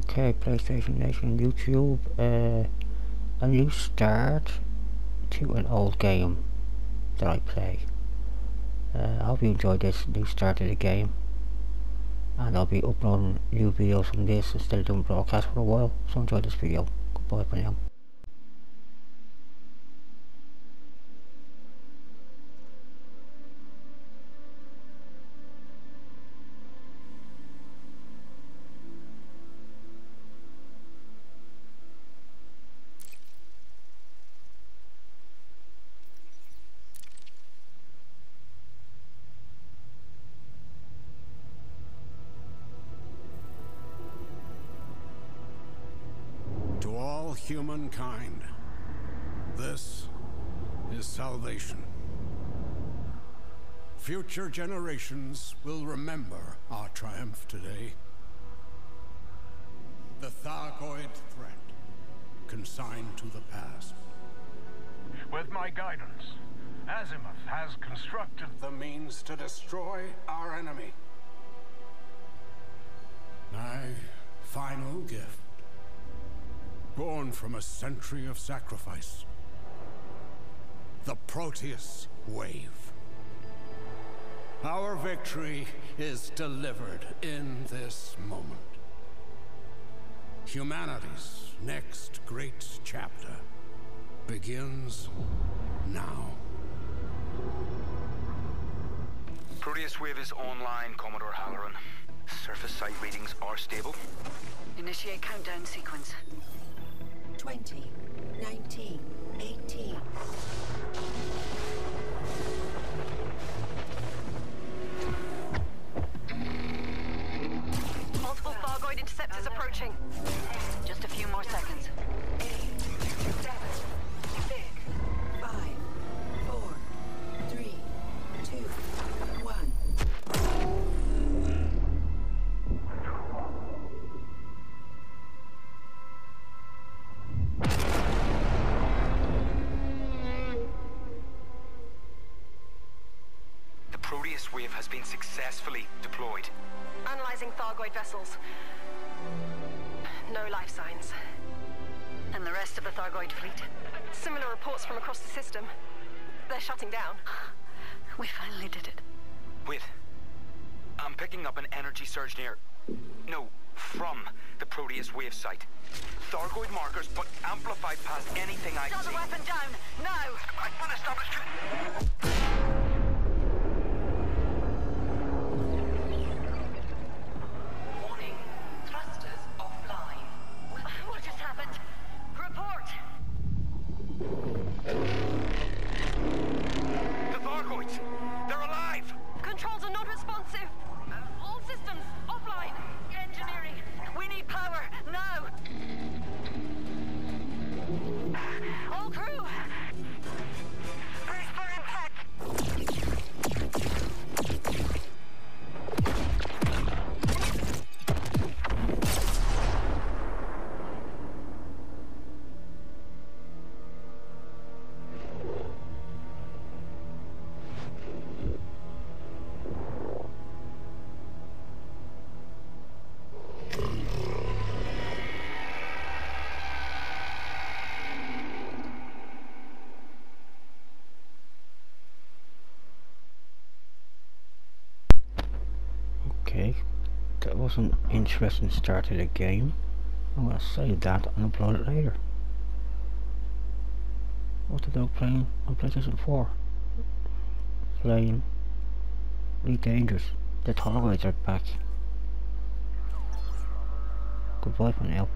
Okay, PlayStation Nation YouTube, uh, a new start to an old game that I play. Uh, I hope you enjoyed this new start of the game. And I'll be uploading new videos from this and still doing broadcast for a while. So enjoy this video. Goodbye for now. Humankind, this is salvation. Future generations will remember our triumph today. The Thargoid threat consigned to the past. With my guidance, Azimuth has constructed The means to destroy our enemy. My final gift. Born from a century of sacrifice. The Proteus Wave. Our victory is delivered in this moment. Humanity's next great chapter begins now. Proteus Wave is online, Commodore Halloran. Surface site readings are stable. Initiate countdown sequence. 20, 19, 18. Multiple Thargoid interceptors approaching. Just a few more seconds. Proteus Wave has been successfully deployed. Analyzing Thargoid vessels. No life signs. And the rest of the Thargoid fleet? Similar reports from across the system. They're shutting down. We finally did it. Wait. I'm picking up an energy surge near... No, from the Proteus Wave site. Thargoid markers, but amplified past anything I Shut see. the weapon down! Now! I can't establish... are not. Uh, all systems offline. Okay, that was an interesting start to the game. I'm gonna save that and upload it later. ROTdeDOG playing on PlayStation 4? Playing Elite Dangerous. The Thargoids are back. Goodbye for now.